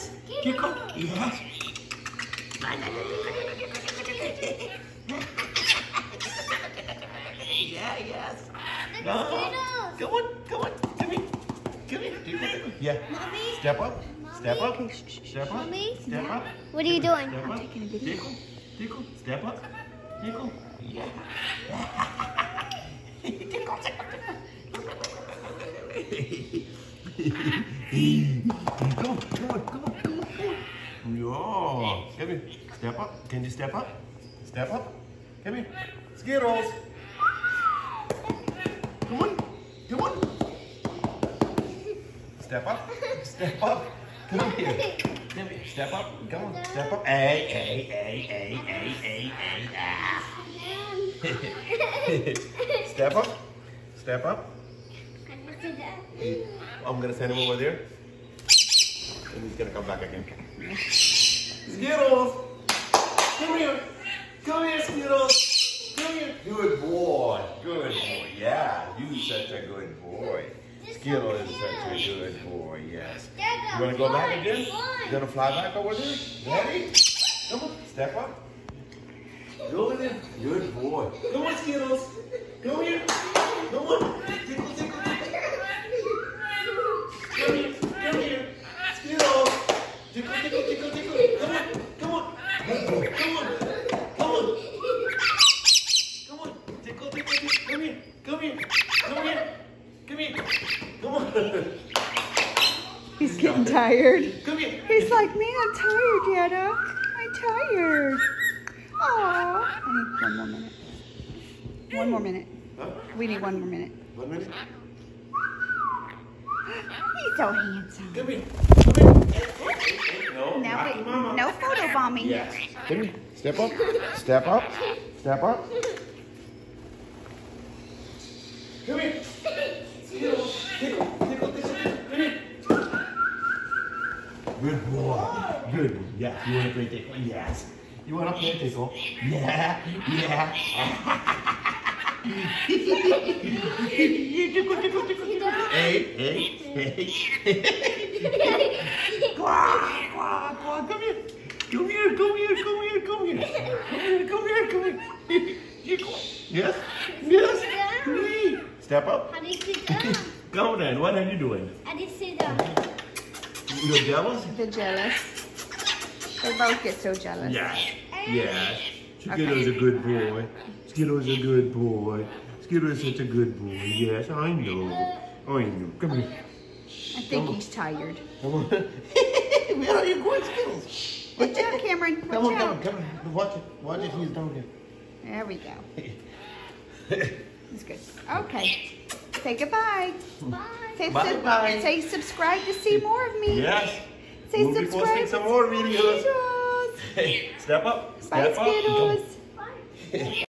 Yes. Yes. Keep. Yes. Yeah, yes. No. Come on, come on. Come here. Come here. Tickle, tickle. Yeah. Mommy. Step up. Step up. Mommy. Step up. Mommy. Step up. What are you doing? Step I'm up. taking a video. Tickle. Tickle. Step up. Tickle. Yeah. tickle, tickle, tickle. Come on, come on, come on, come on. Yeah. Come here. Step up. Can you step up? Step up. Come here. Skittles. Come on. Come on. Step up. Step up. Come here. Come here. Step up. Come on. Step up. Hey, hey, hey, hey, hey, hey, hey. Ah. Step up. Step up. I'm gonna send him over there. And he's gonna come back again. Skittles! Come here! Come here, Skittles! Come here! Good boy! Good boy, yeah. You such a good boy. Skittles is such a good boy, yes. You wanna go back again? You gonna fly back over there? Ready? Come on, step up. Go over there. Good boy. Come on, Skittles. Come here. Come on. Tickle, tickle, tickle. Come here. Come here. Skittles. Tickle, tickle, tickle, tickle. Come on. Come on. Good boy. Come on. Come on. Come on. Tickle, tickle, tickle. Come here. Come here. Come here. Come on. He's getting tired. Come here. He's like, man, I'm tired, Yetta. I'm tired. Aw. I need one more minute. One more minute. Huh? We need one more minute. One minute. He's so handsome. Come here. Come here. No, No, not but- mama. no photo bombing. Yes. Come here. Step up. Step up. Step up. Come here. Tickle, tickle, tickle, tickle. Come here. Good boy. Good. boy. Yeah. You want to play tickle? Yes. You want to play tickle? Yeah. Yeah. Hey, hey, hey. Quack, quack, quack. Come here. Come here, come here, come here, come here. Come here, come here, come here. Yes. Yes. Come here. Step up. How do you sit down? Go then. What are you doing? Do you sit down? You're jealous? They're jealous. They both get so jealous. Yeah. Yeah. Skittle's a good boy. Skittle's a good boy. Skittle's such a good boy. Yes, I know. I know. Come here. I think he's tired. Come on. Where are you going, Skittles? Watch out, Cameron. Come on, Watch come on, out. come on. Watch it. Watch it. He's down here. There we go. It's good. Okay. Say goodbye. Bye. Say, Bye sub- bye. say subscribe to see more of me. yes. Say we'll be subscribe. posting some more videos. Hey, step up. Bye, Step up. Skittles. Bye.